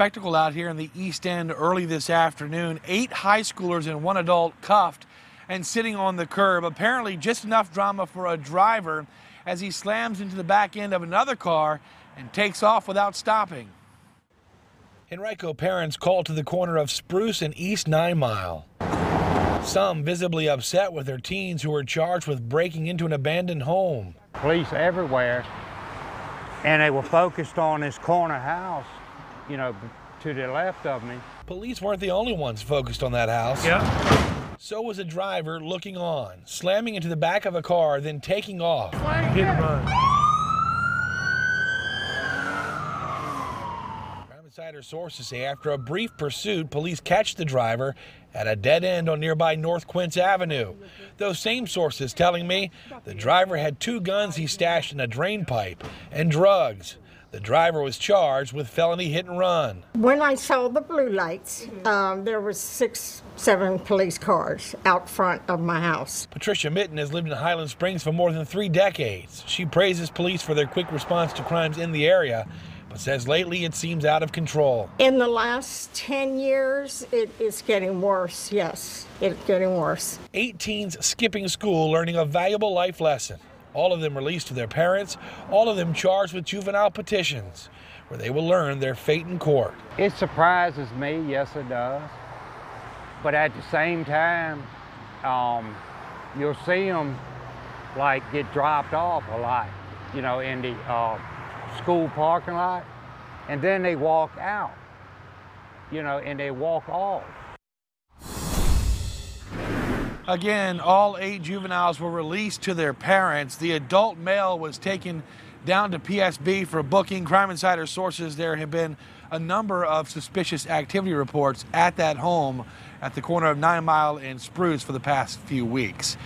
spectacle out here in the East End early this afternoon. Eight high schoolers and one adult cuffed and sitting on the curb. Apparently, just enough drama for a driver as he slams into the back end of another car and takes off without stopping. Henrico parents called to the corner of Spruce and East Nine Mile. Some visibly upset with their teens who were charged with breaking into an abandoned home. Police everywhere, and they were focused on this corner house, you know, to the left of me. Police weren't the only ones focused on that house. Yeah. So was a driver looking on, slamming into the back of a car, then taking off. Hit and run. Crime Insider sources say after a brief pursuit, police catch the driver at a dead end on nearby North Quince Avenue. Those same sources telling me the driver had two guns he stashed in a drain pipe and drugs. The driver was charged with felony hit and run. When I saw the blue lights, um, there was six, seven police cars out front of my house. Patricia Mitten has lived in Highland Springs for more than three decades. She praises police for their quick response to crimes in the area, but says lately it seems out of control. In the last 10 years, it is getting worse. Yes, it's getting worse. Eight teens skipping school learning a valuable life lesson. All of them released to their parents, all of them charged with juvenile petitions, where they will learn their fate in court. It surprises me, yes, it does. But at the same time, um, you'll see them like get dropped off a lot, you know, in the uh, school parking lot, and then they walk out, you know, and they walk off. Again, all eight juveniles were released to their parents. The adult male was taken down to PSB for booking. Crime Insider sources there have been a number of suspicious activity reports at that home at the corner of Nine Mile and Spruce for the past few weeks.